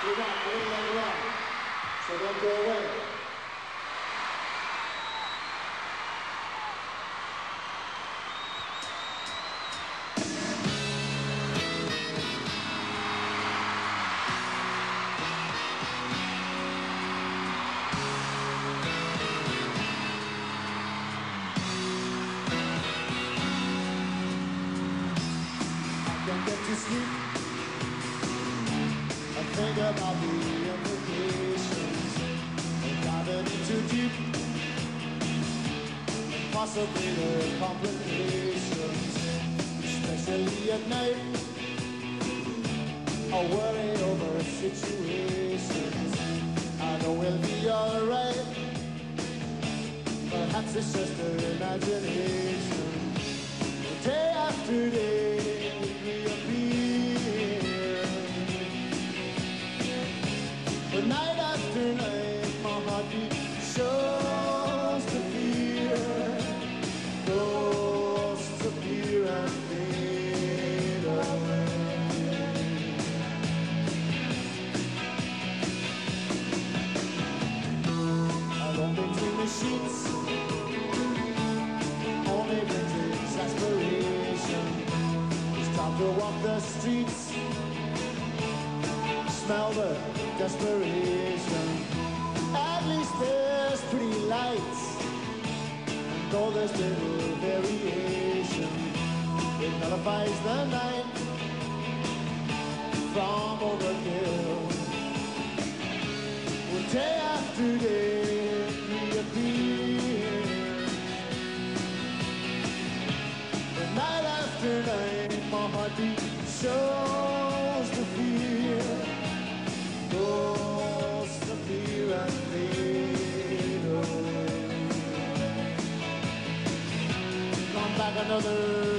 We're back a little so don't go away. Can't get to sleep. Think about the implications of diving in too deep. And possibly the complications, especially at night. I worry over situations. I know we'll be alright. Perhaps it's just an imagination. Night after night, my heartbeat shows the fear. Ghosts appear and fade away. Between the sheets, only. It's time to walk the streets, smell the desperation. At least there's pretty lights, and though there's little variation, it nullifies the night from overkill. Well, day after day, we appear. And night after night, my heartbeat shows another.